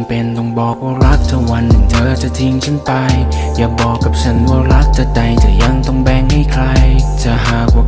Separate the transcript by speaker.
Speaker 1: ำเป็นต้องบอกว่ารักเธอวันหนึ่งเธอจะทิ้งฉันไป อย่าบอกกับฉันว่ารักเธอใดเธอยังต้องแบ่งให้ใครจะหากว่า